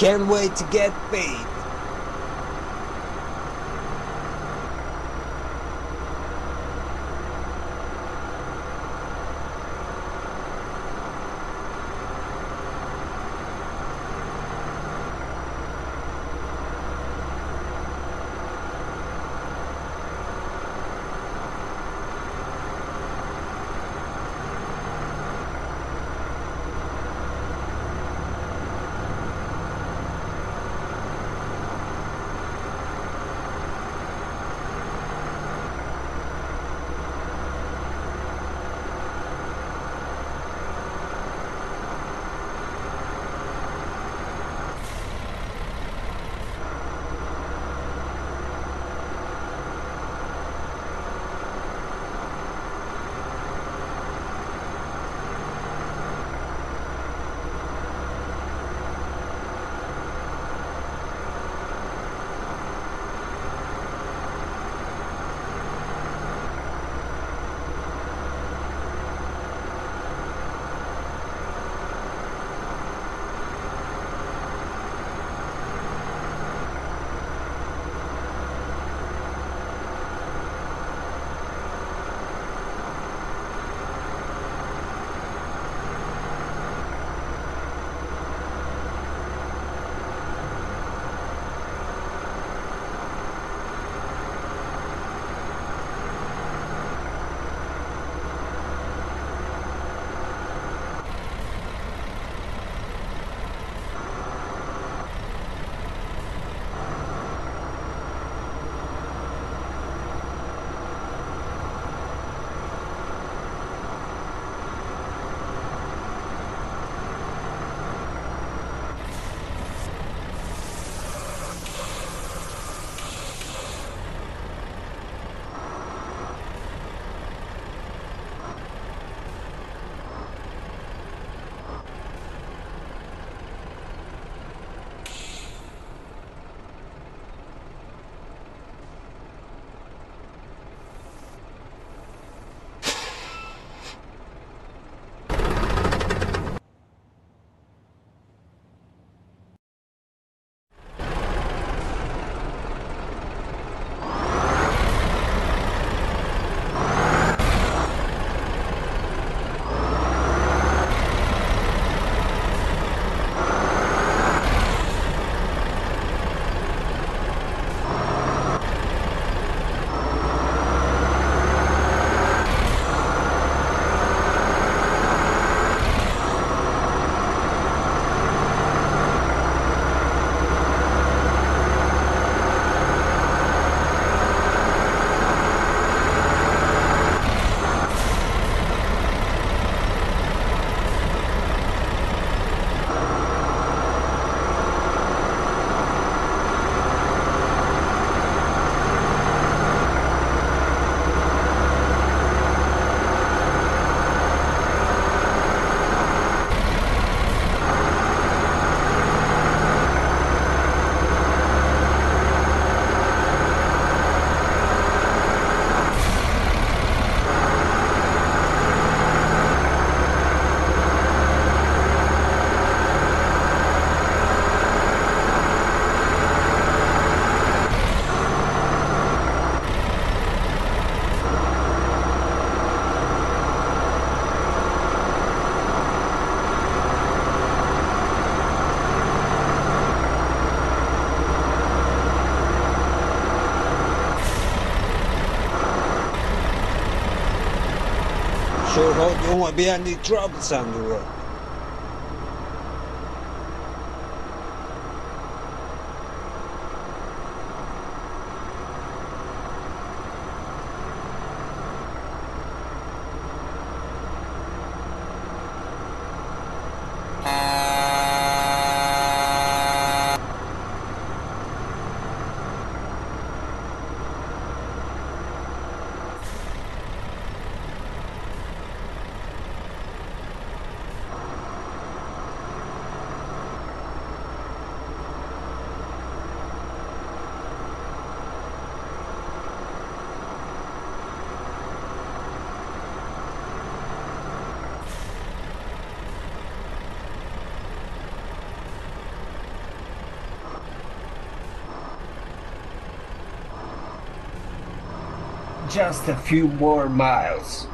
Can't wait to get paid. Won't be any troubles on Just a few more miles.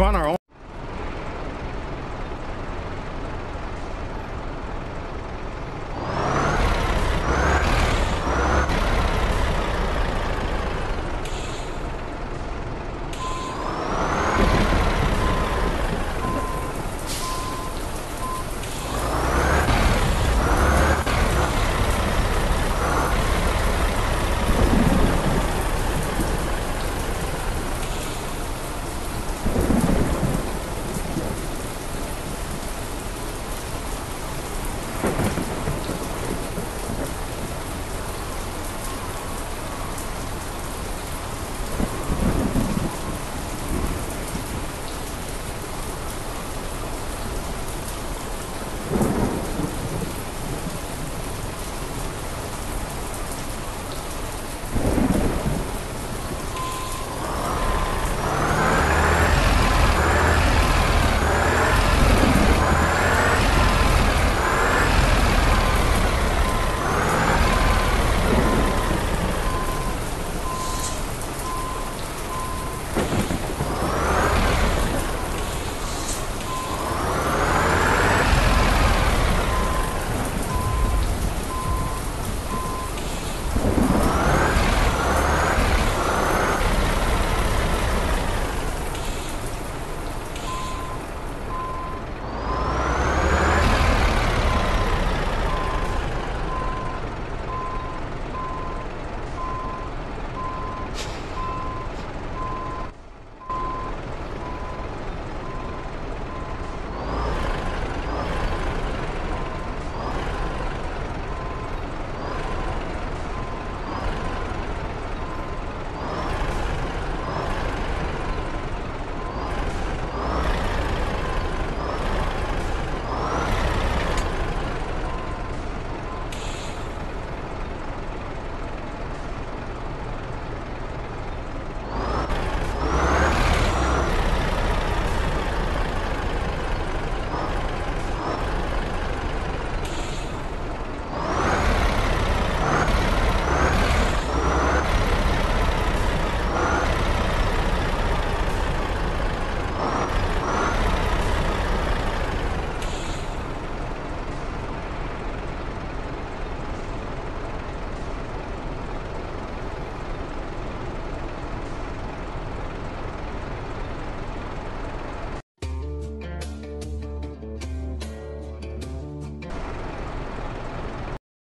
Run our own